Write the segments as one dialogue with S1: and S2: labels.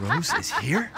S1: Rose is here?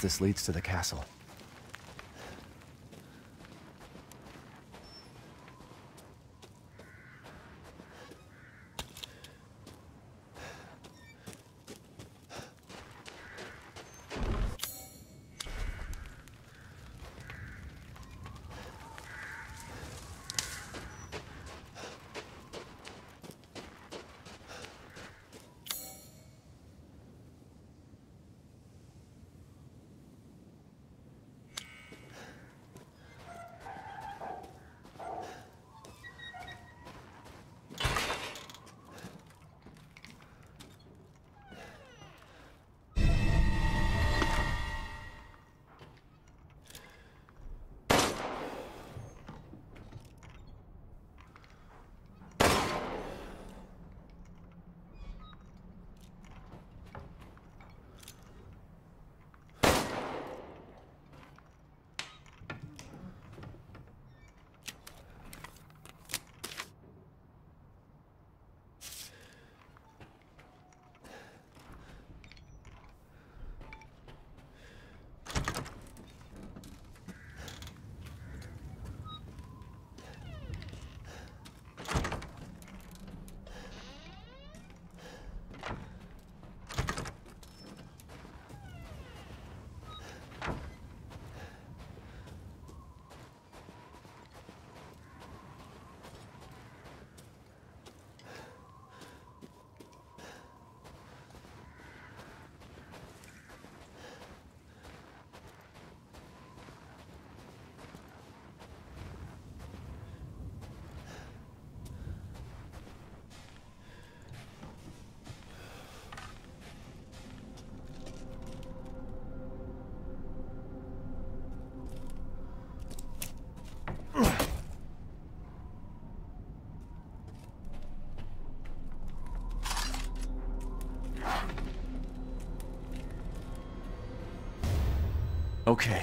S1: This leads to the castle. Okay,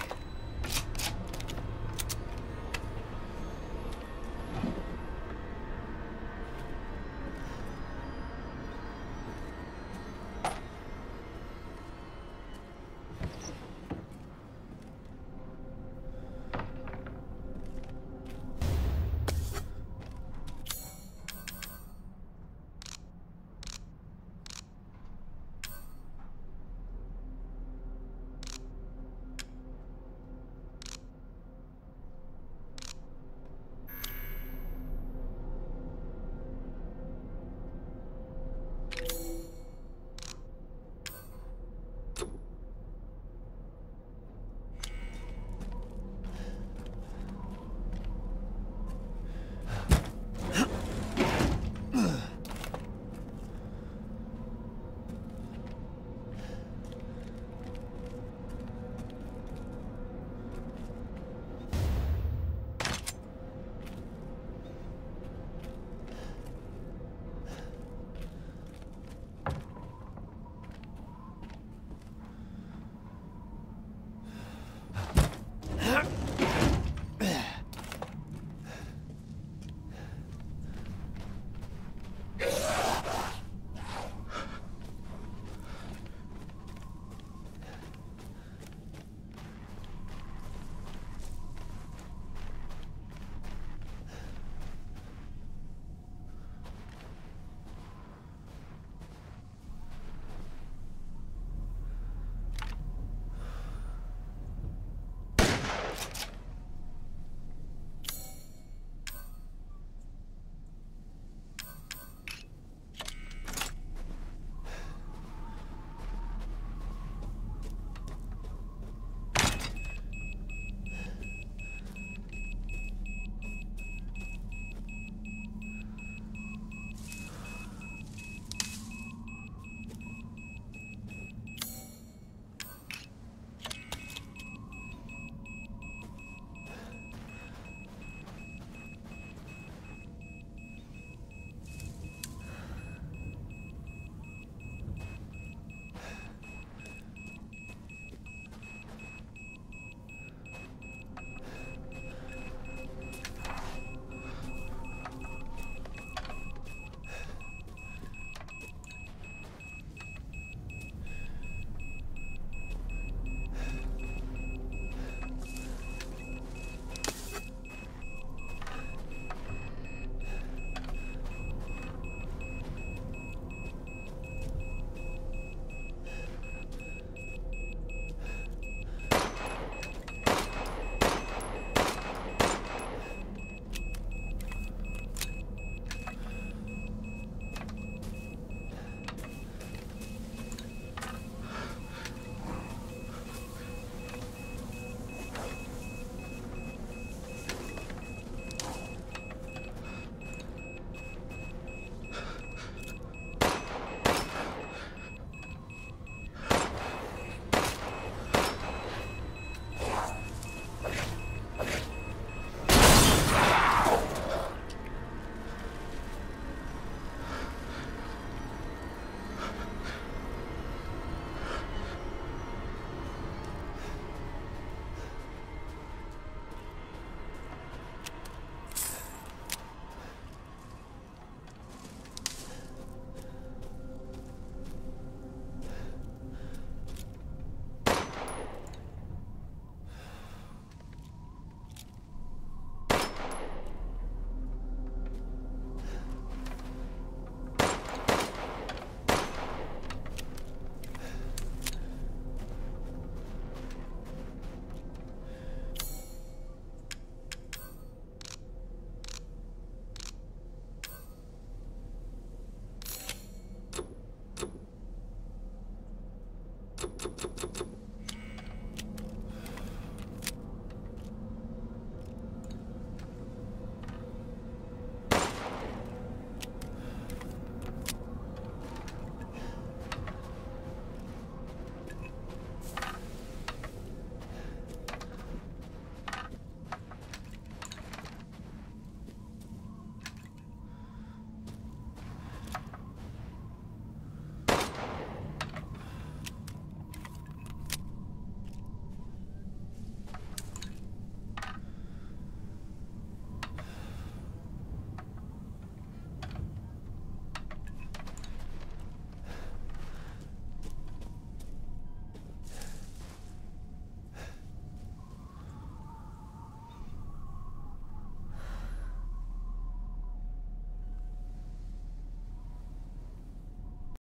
S1: thump, thump, thump.